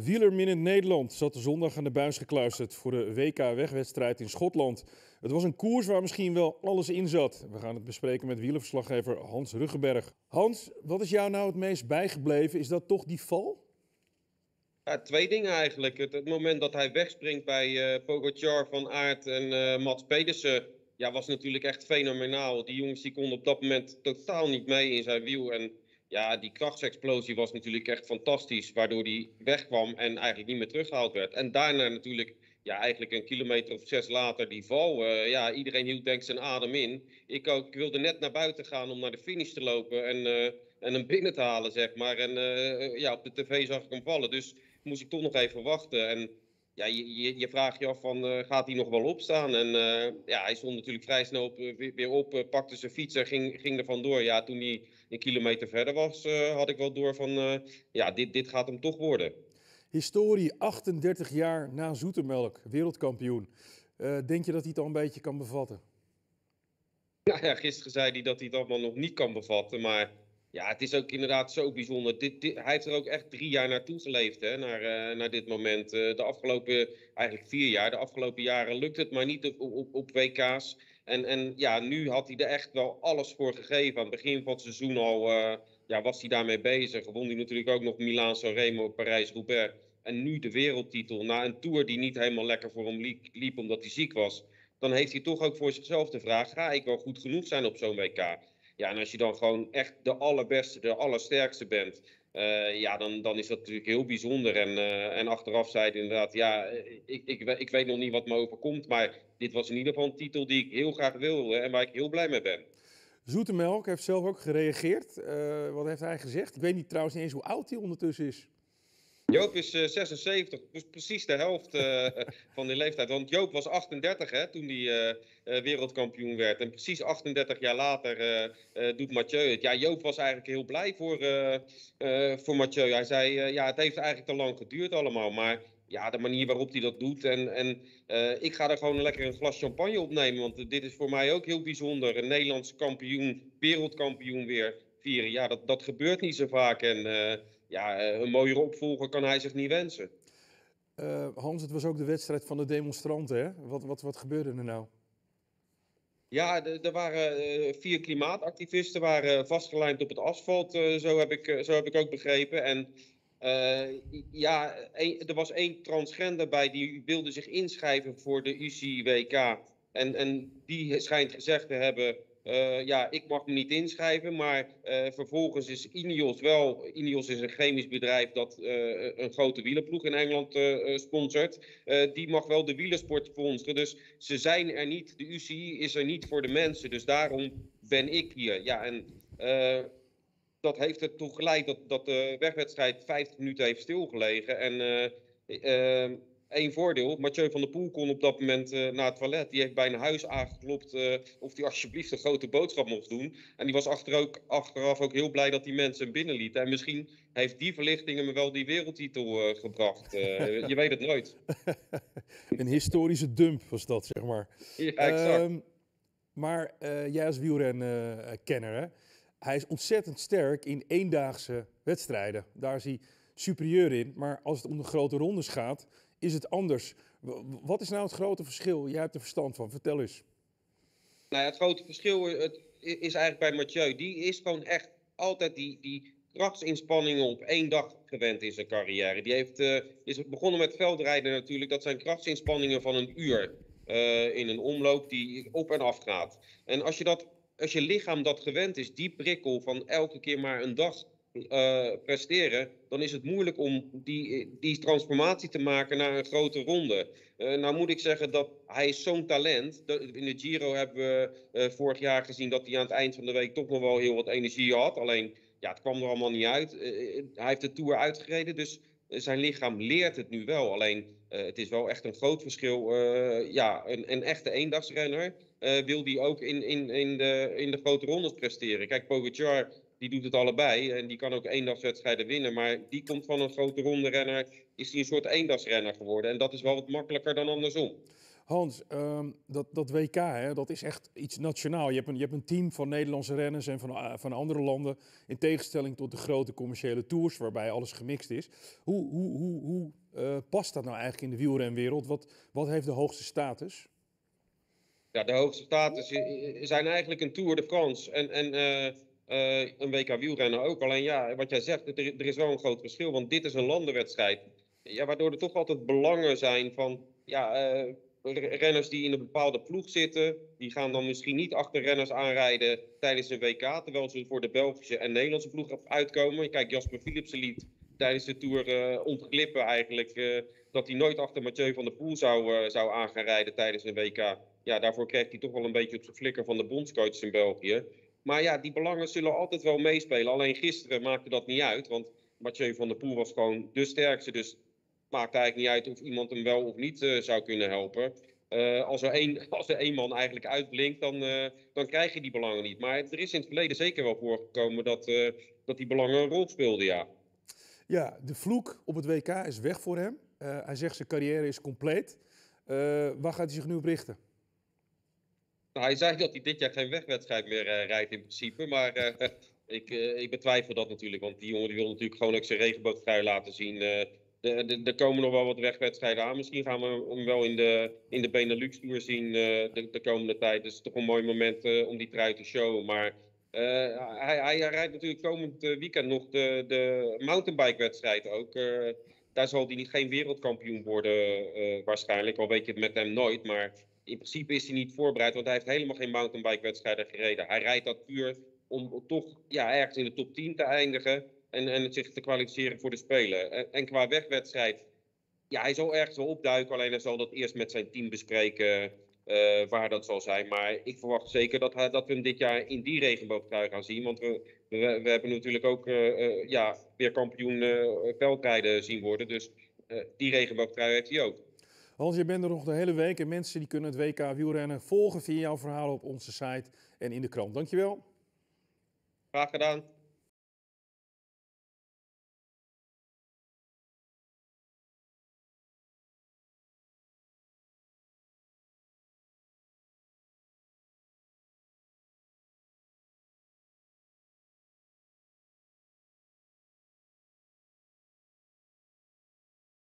Wielerminute Nederland zat zondag aan de buis gekluisterd voor de WK-wegwedstrijd in Schotland. Het was een koers waar misschien wel alles in zat. We gaan het bespreken met wielerverslaggever Hans Ruggenberg. Hans, wat is jou nou het meest bijgebleven? Is dat toch die val? Twee dingen eigenlijk. Het, het moment dat hij wegspringt bij uh, Pogacar, Van Aert en uh, Mats Pedersen... Ja, was natuurlijk echt fenomenaal. Die jongens die konden op dat moment totaal niet mee in zijn wiel. En ja, die krachtsexplosie was natuurlijk echt fantastisch. Waardoor hij wegkwam en eigenlijk niet meer teruggehaald werd. En daarna natuurlijk, ja, eigenlijk een kilometer of zes later, die val. Uh, ja, iedereen hield denk zijn adem in. Ik, ook, ik wilde net naar buiten gaan om naar de finish te lopen en, uh, en hem binnen te halen, zeg maar. En uh, ja, op de tv zag ik hem vallen. Dus moest ik toch nog even wachten. En ja, je, je, je vraagt je af van, uh, gaat hij nog wel opstaan? En uh, ja, hij stond natuurlijk vrij snel op, weer, weer, op, pakte zijn fiets en ging, ging er vandoor. Ja, toen hij een kilometer verder was, had ik wel door van, ja, dit, dit gaat hem toch worden. Historie, 38 jaar na Zoetemelk, wereldkampioen. denk je dat hij het al een beetje kan bevatten? Nou ja, gisteren zei hij dat hij het allemaal nog niet kan bevatten, maar ja, het is ook inderdaad zo bijzonder. Dit, hij heeft er ook echt drie jaar naartoe geleefd, hè, naar, uh, naar dit moment. Uh, de afgelopen, eigenlijk vier jaar, de afgelopen jaren lukt het maar niet op, op, WK's. En, en ja, nu had hij er echt wel alles voor gegeven. Aan het begin van het seizoen al uh, ja, was hij daarmee bezig. Won hij natuurlijk ook nog Milaan Sanremo, Parijs-Roubaix. En nu de wereldtitel. Na een Tour die niet helemaal lekker voor hem liep, liep omdat hij ziek was. Dan heeft hij toch ook voor zichzelf de vraag, ga ik wel goed genoeg zijn op zo'n WK? Ja, en als je dan gewoon echt de allerbeste, de allersterkste bent, uh, ja, dan, dan is dat natuurlijk heel bijzonder. En, uh, en achteraf zei hij inderdaad, ja, ik, ik, ik weet nog niet wat me overkomt, maar dit was in ieder geval een titel die ik heel graag wil en waar ik heel blij mee ben. Zoetemelk heeft zelf ook gereageerd. Wat heeft hij gezegd? Ik weet niet trouwens niet eens hoe oud hij ondertussen is. Joop is uh, 76, dus precies de helft uh, van die leeftijd. Want Joop was 38 hè, toen hij uh, wereldkampioen werd. En precies 38 jaar later doet Mathieu het. Ja, Joop was eigenlijk heel blij voor, voor Mathieu. Hij zei, ja, het heeft eigenlijk te lang geduurd allemaal. Maar ja, de manier waarop hij dat doet. En, en ik ga er gewoon lekker een glas champagne opnemen. Want dit is voor mij ook heel bijzonder. Een Nederlandse kampioen, wereldkampioen weer vieren. Ja, dat, dat gebeurt niet zo vaak. En ja, een mooiere opvolger kan hij zich niet wensen. Uh, Hans, het was ook de wedstrijd van de demonstranten. Hè? Wat, wat, wat gebeurde er nou? Ja, er waren uh, vier klimaatactivisten waren vastgelijnd op het asfalt. Zo, heb ik, zo heb ik ook begrepen. En ja, er was één transgender bij die wilde zich inschrijven voor de UCWK. En, en die schijnt gezegd te hebben uh, ja, ik mag me niet inschrijven, maar uh, vervolgens is Ineos wel. Ineos is een chemisch bedrijf dat uh, een grote wielerploeg in Engeland sponsort. die mag wel de wielersport sponsoren. Dus ze zijn er niet. De UCI is er niet voor de mensen. Dus daarom ben ik hier. Ja, en dat heeft ertoe geleid dat, dat de wegwedstrijd 50 minuten heeft stilgelegen. En Eén voordeel, Mathieu van der Poel kon op dat moment uh, naar het toilet. Die heeft bij een huis aangeklopt uh, of hij alsjeblieft een grote boodschap mocht doen. En die was achter ook, achteraf ook heel blij dat die mensen hem binnenlieten. En misschien heeft die verlichting hem wel die wereldtitel uh, gebracht. je weet het nooit. een historische dump was dat, zeg maar. Ja, exact. Um, maar jij als wielrenkenner, hè? hij is ontzettend sterk in eendaagse wedstrijden. Daar is hij superieur in. Maar als het om de grote rondes gaat, is het anders. Wat is nou het grote verschil? Jij hebt er verstand van. Vertel eens. Nou het grote verschil het is eigenlijk bij Mathieu. Die is gewoon echt altijd die, die krachtsinspanningen op één dag gewend in zijn carrière. Die heeft, uh, is begonnen met veldrijden natuurlijk. Dat zijn krachtsinspanningen van een uur uh, in een omloop die op en af gaat. En als je, dat, als je lichaam dat gewend is, die prikkel van elke keer maar een dag uh, presteren, dan is het moeilijk om die, die transformatie te maken naar een grote ronde. Uh, nou moet ik zeggen dat hij zo'n talent. In de Giro hebben we uh, vorig jaar gezien dat hij aan het eind van de week toch nog wel heel wat energie had. Alleen, ja, het kwam er allemaal niet uit. hij heeft de Tour uitgereden, dus zijn lichaam leert het nu wel. Alleen, het is wel echt een groot verschil. ja, een, een echte eendagsrenner wil die ook in, in, in, de, in de grote rondes presteren. Kijk, Pogacar die doet het allebei. En die kan ook eendagswedstrijden winnen. Maar die komt van een grote ronde renner. Is die een soort eendagsrenner geworden. En dat is wel wat makkelijker dan andersom. Hans, ehm, dat, dat WK, hè, dat is echt iets nationaal. Je hebt een, je hebt een team van Nederlandse renners en van, uh, van andere landen. In tegenstelling tot de grote commerciële tours, waarbij alles gemixt is. Hoe, hoe, hoe, hoe uh, past dat nou eigenlijk in de wielrenwereld? Wat, wat heeft de hoogste status? Ja, de hoogste status zijn eigenlijk een Tour de France en, en uh, een WK wielrennen ook. Alleen ja, wat jij zegt, er, is wel een groot verschil. Want dit is een landenwedstrijd. Ja, waardoor er toch altijd belangen zijn van ja, uh, renners die in een bepaalde ploeg zitten. Die gaan dan misschien niet achter renners aanrijden tijdens een WK. Terwijl ze voor de Belgische en Nederlandse ploeg uitkomen. Kijk, Jasper Philipsen liet tijdens de Tour uh, ontglippen eigenlijk. Dat hij nooit achter Mathieu van der Poel zou, zou aan gaan rijden tijdens een WK. Ja, daarvoor kreeg hij toch wel een beetje op zijn flikker van de bondscoach in België. Maar ja, die belangen zullen altijd wel meespelen. Alleen gisteren maakte dat niet uit. Want Mathieu van der Poel was gewoon de sterkste. Dus maakt eigenlijk niet uit of iemand hem wel of niet uh, zou kunnen helpen. Uh, als, er één, als er één man eigenlijk uitblinkt, dan, uh, dan krijg je die belangen niet. Maar er is in het verleden zeker wel voorgekomen dat, dat die belangen een rol speelden, ja. Ja, de vloek op het WK is weg voor hem. hij zegt zijn carrière is compleet. waar gaat hij zich nu op richten? Nou, hij zei dat hij dit jaar geen wegwedstrijd meer uh, rijdt in principe. Maar uh, ik, uh, ik betwijfel dat natuurlijk. Want die jongen die wil natuurlijk gewoon ook zijn regenboogtrui laten zien. Er komen nog wel wat wegwedstrijden aan. Misschien gaan we hem wel in de, in de Benelux Tour zien de, de, komende tijd. Dus toch een mooi moment om die trui te showen. Maar hij, hij, rijdt natuurlijk komend weekend nog de, de mountainbike wedstrijd ook. daar zal hij geen wereldkampioen worden waarschijnlijk. Al weet je het met hem nooit. Maar in principe is hij niet voorbereid, want hij heeft helemaal geen mountainbike-wedstrijden gereden. Hij rijdt dat puur om toch ja, ergens in de top 10 te eindigen en, en zich te kwalificeren voor de Spelen. En, en qua wegwedstrijd, ja, hij zal ergens wel opduiken, alleen hij zal dat eerst met zijn team bespreken uh, waar dat zal zijn. Maar ik verwacht zeker dat, hij, dat we hem dit jaar in die regenboogtrui gaan zien, want we, we, we hebben natuurlijk ook uh, uh, ja, weer kampioen veldrijden zien worden. Dus die regenboogtrui heeft hij ook. Hans, je bent er nog de hele week en mensen die kunnen het WK wielrennen volgen via jouw verhalen op onze site en in de krant. Dankjewel. Graag gedaan.